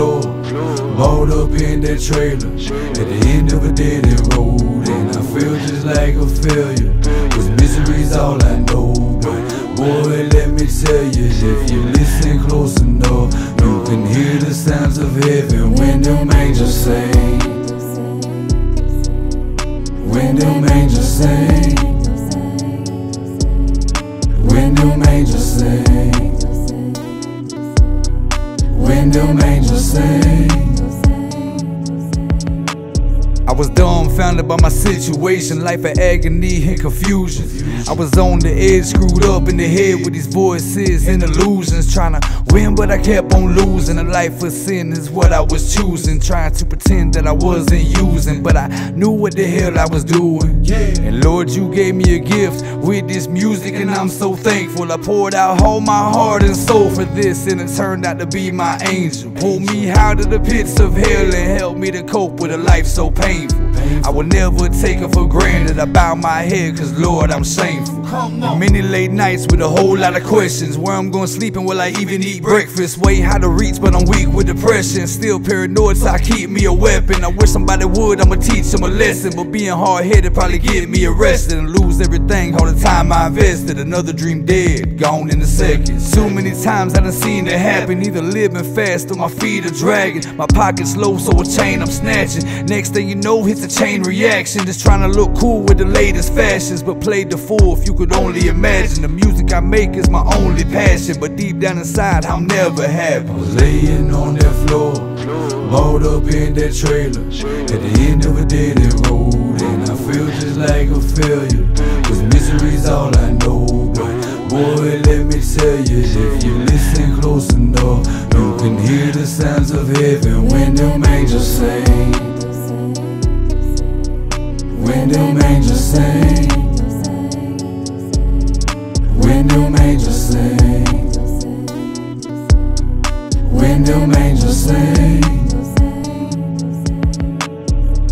Balled up in that trailer. At the end of a dead end road. And I feel just like a failure. Cause misery's all I know. But boy, let me tell you, if you listen close enough, you can hear the sounds of heaven when them angels sing. When them angels sing. By my situation, life of agony and confusion. I was on the edge, screwed up in the head with these voices and illusions. Trying to win, but I kept on losing. A life of sin is what I was choosing. Trying to pretend that I wasn't using, but I knew what the hell I was doing. And Lord, you gave me a gift with this music, and I'm so thankful. I poured out all my heart and soul for this, and it turned out to be my angel. Pulled me out of the pits of hell and helped me to cope with a life so painful. I will never take it for granted. I bow my head, cause Lord, I'm shameful. Many late nights with a whole lot of questions. Where I'm gonna sleep and will I even eat breakfast? Way how to reach, but I'm weak with depression. Still paranoid, so I keep me a weapon. I wish somebody would, I'ma teach them a lesson. But being hard headed probably get me arrested and lose everything all the time I invested. Another dream dead, gone in a second. Too many times I done seen it happen. Either living fast or my feet are dragging. My pockets low, so a chain I'm snatching. Next thing you know, a chain reaction. Just trying to look cool with the latest fashions, but played the fool if you could only imagine. The music I make is my only passion, but deep down inside, I'm never happy. I was laying on that floor, balled up in that trailer. At the end of a dead end road, and I feel just like a failure. Cause misery's all I know. But boy, let me tell you, if you listen close enough, you can hear the sounds of heaven when them angels sing. Them angels sing. When them angels sing. When them angels sing.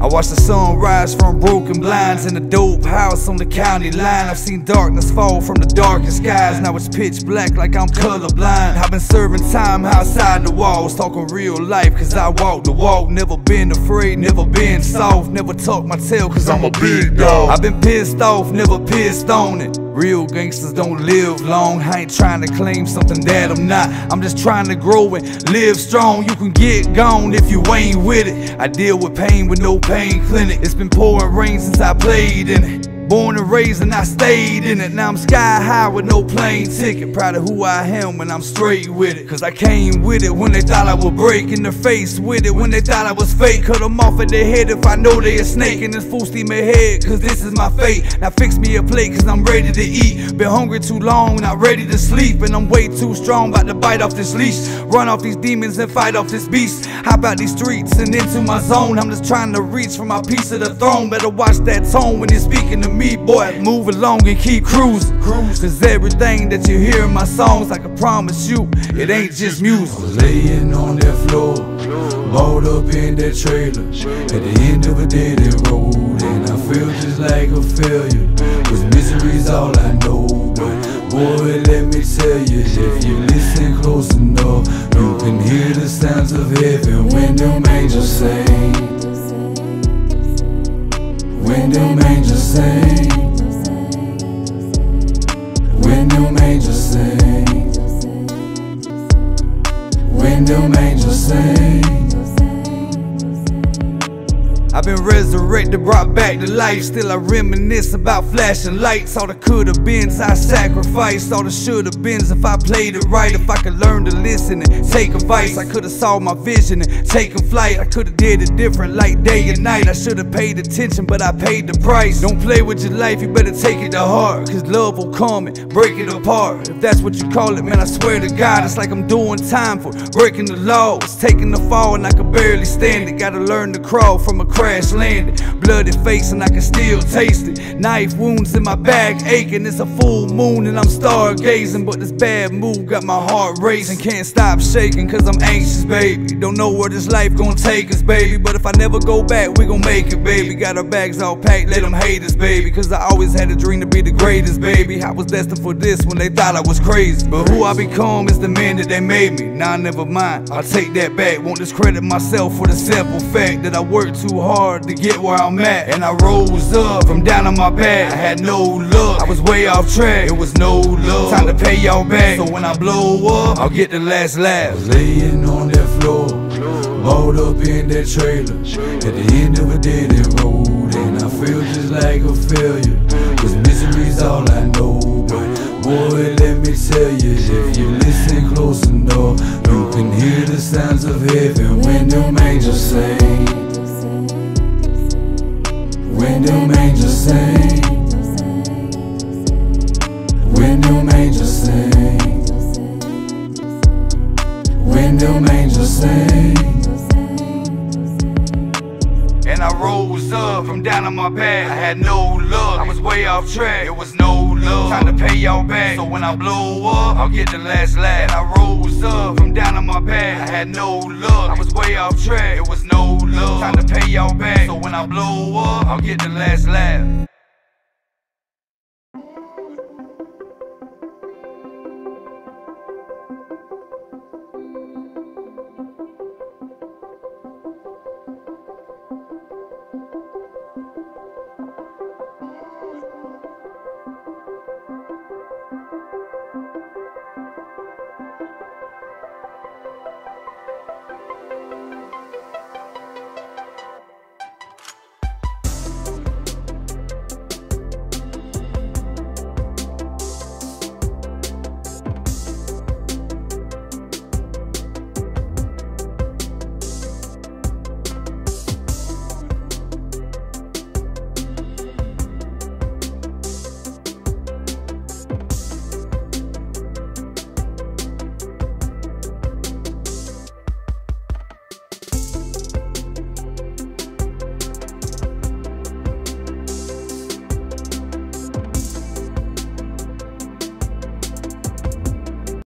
Watched the sun rise from broken blinds in a dope house on the county line. I've seen darkness fall from the darkest skies. Now it's pitch black like I'm colorblind. I've been serving time outside the walls, talking real life, cause I walk the walk. Never been afraid, never been soft, never talk my tail, cause I'm a big dog. I've been pissed off, never pissed on it. Real gangsters don't live long. I ain't trying to claim something that I'm not. I'm just trying to grow and live strong. You can get gone if you ain't with it. I deal with pain with no pain clinic. It's been pouring rain since I played in it. Born and raised and I stayed in it. Now I'm sky high with no plane ticket. Proud of who I am and I'm straight with it. Cause I came with it when they thought I would break in the face with it. When they thought I was fake. Cut them off at the head if I know they a snake. And this full steam ahead cause this is my fate. Now fix me a plate cause I'm ready to eat. Been hungry too long, not ready to sleep. And I'm way too strong, about to bite off this leash. Run off these demons and fight off this beast. Hop out these streets and into my zone. I'm just trying to reach for my piece of the throne. Better watch that tone when you're speaking to me, boy. Move along and keep cruising. Cause everything that you hear in my songs, I can promise you, it ain't just music. laying on that floor, balled up in that trailer. At the end of a dead end road, and I feel just like a failure. Cause misery's all I know. But boy, let me tell you, if you listen close enough, you can hear the sounds of heaven when them angels sing. When them angels sing. I've been resurrected, brought back to life. Still, I reminisce about flashing lights. All the could have beens I sacrificed. All the should have beens if I played it right. If I could learn to listen and take advice, I could have saw my vision and taken flight. I could have did it different, like day and night. I should have paid attention, but I paid the price. Don't play with your life, you better take it to heart. Cause love will come and break it apart. If that's what you call it, man, I swear to God, it's like I'm doing time for breaking the laws. Taking the fall and I could barely stand it. Gotta learn to crawl from a crash crash landed. Bloody face and I can still taste it. Knife wounds in my back aching. It's a full moon and I'm stargazing. But this bad mood got my heart racing. Can't stop shaking cause I'm anxious, baby. Don't know where this life gonna take us, baby. But if I never go back, we gon' make it, baby. Got our bags all packed, let them hate us, baby. Cause I always had a dream to be the greatest, baby. I was destined for this when they thought I was crazy. But who I become is the man that they made me. Nah, never mind. I'll take that back. Won't discredit myself for the simple fact that I worked too hard to get where I'm at. And I rose up from down on my back. I had no luck. I was way off track. It was no love. Time to pay y'all back. So when I blow up, I'll get the last laugh. Laying on that floor, hauled up in that trailer. At the end of a dead end road, and I feel just like a failure. Cause misery's all I know. But boy, let me tell you, if you listen close enough, you can hear the sounds of heaven when them angels sing. When them angels sing. When them angels sing. When them angels sing. And I rose up from down on my back. I had no luck. I was way off track. It was no love. Time to pay y'all back. So when I blow up, I'll get the last laugh. And I rose up from down had no luck. I was way off track. It was no love. Time to pay y'all back. So when I blow up, I'll get the last laugh.